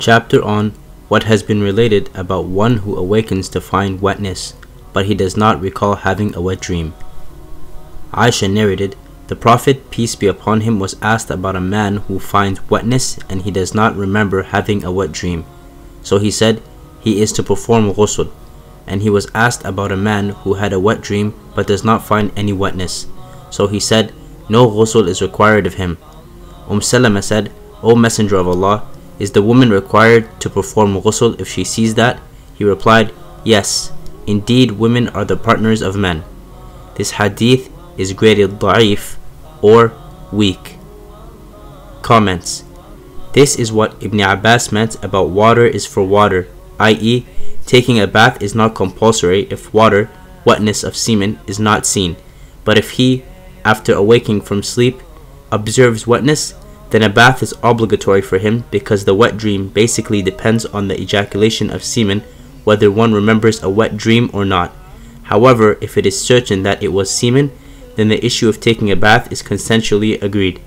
Chapter on what has been related about one who awakens to find wetness, but he does not recall having a wet dream. Aisha narrated, The Prophet, peace be upon him, was asked about a man who finds wetness and he does not remember having a wet dream. So he said, He is to perform ghusl. And he was asked about a man who had a wet dream but does not find any wetness. So he said, No ghusl is required of him. Umm Salama said, O Messenger of Allah, is the woman required to perform ghusl if she sees that? He replied, Yes, indeed women are the partners of men. This hadith is graded da'if or weak. Comments This is what Ibn Abbas meant about water is for water, i.e., taking a bath is not compulsory if water, wetness of semen, is not seen. But if he, after awaking from sleep, observes wetness, then a bath is obligatory for him because the wet dream basically depends on the ejaculation of semen whether one remembers a wet dream or not. However, if it is certain that it was semen, then the issue of taking a bath is consensually agreed.